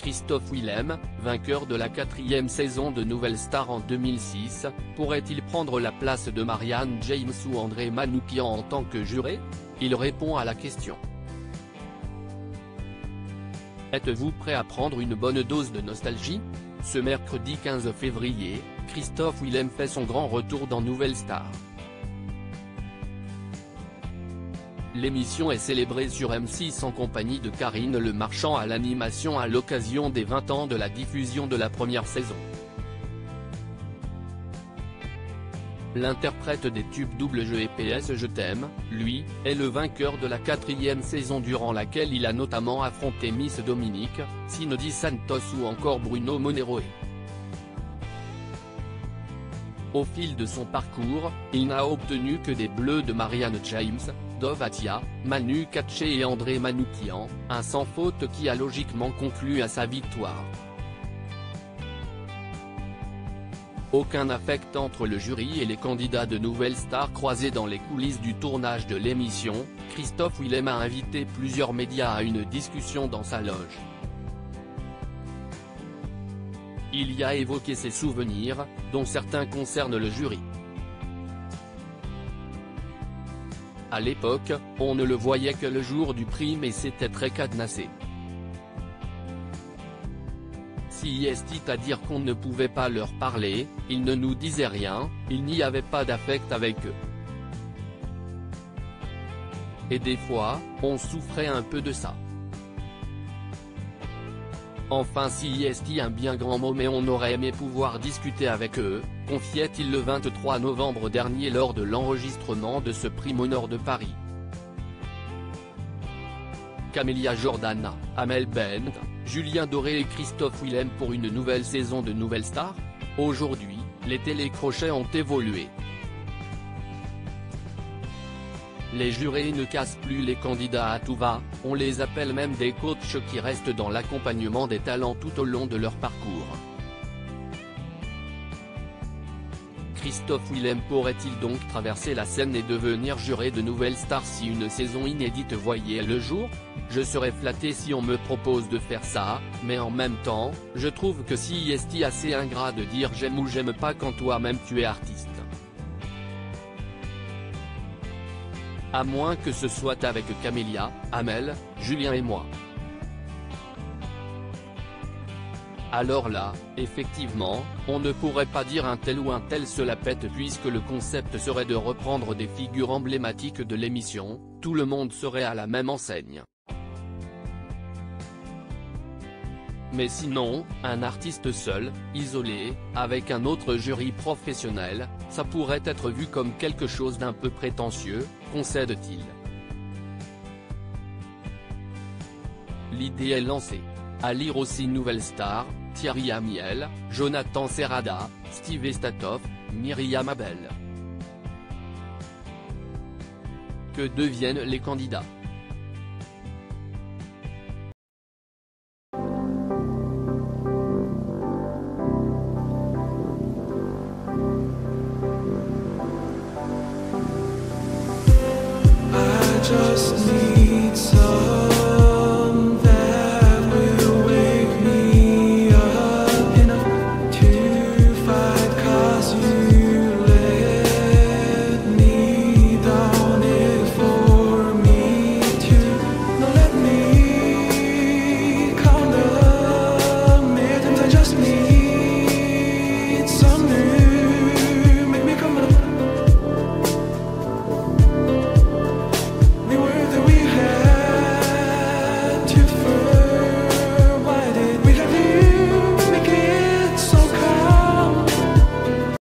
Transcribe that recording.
Christophe Willem, vainqueur de la quatrième saison de Nouvelle Star en 2006, pourrait-il prendre la place de Marianne James ou André Manoukian en tant que juré? Il répond à la question. Êtes-vous prêt à prendre une bonne dose de nostalgie? Ce mercredi 15 février, Christophe Willem fait son grand retour dans Nouvelle Star. L'émission est célébrée sur M6 en compagnie de Karine Le Marchand à l'animation à l'occasion des 20 ans de la diffusion de la première saison. L'interprète des tubes double jeu et PS Je t'aime, lui, est le vainqueur de la quatrième saison durant laquelle il a notamment affronté Miss Dominique, Sinodi Santos ou encore Bruno Monero. Au fil de son parcours, il n'a obtenu que des bleus de Marianne James, Dovatia, Manu Katché et André Manoukian, un sans faute qui a logiquement conclu à sa victoire. Aucun affect entre le jury et les candidats de Nouvelle Star croisés dans les coulisses du tournage de l'émission, Christophe Willem a invité plusieurs médias à une discussion dans sa loge. Il y a évoqué ses souvenirs, dont certains concernent le jury. À l'époque, on ne le voyait que le jour du prix mais c'était très cadenassé. Si est à dire qu'on ne pouvait pas leur parler, ils ne nous disaient rien, il n'y avait pas d'affect avec eux. Et des fois, on souffrait un peu de ça. Enfin si est un bien grand mot mais on aurait aimé pouvoir discuter avec eux, confiait-il le 23 novembre dernier lors de l'enregistrement de ce prix Monor de Paris. Camélia Jordana, Amel Bent, Julien Doré et Christophe Willem pour une nouvelle saison de Nouvelle Star Aujourd'hui, les télécrochets ont évolué. Les jurés ne cassent plus les candidats à tout va, on les appelle même des coachs qui restent dans l'accompagnement des talents tout au long de leur parcours. Christophe Willem pourrait-il donc traverser la scène et devenir juré de Nouvelle Star si une saison inédite voyait le jour? Je serais flatté si on me propose de faire ça, mais en même temps, je trouve que si est assez ingrat de dire j'aime ou j'aime pas quand toi-même tu es artiste. À moins que ce soit avec Camélia, Amel, Julien et moi. Alors là, effectivement, on ne pourrait pas dire un tel ou un tel se la pète puisque le concept serait de reprendre des figures emblématiques de l'émission, tout le monde serait à la même enseigne. Mais sinon, un artiste seul, isolé, avec un autre jury professionnel, ça pourrait être vu comme quelque chose d'un peu prétentieux, concède-t-il. L'idée est lancée. À lire aussi Nouvelle Star, Thierry Amiel, Jonathan Serrada, Steve Estatoff, Myriam Abel. Que deviennent les candidats? just me.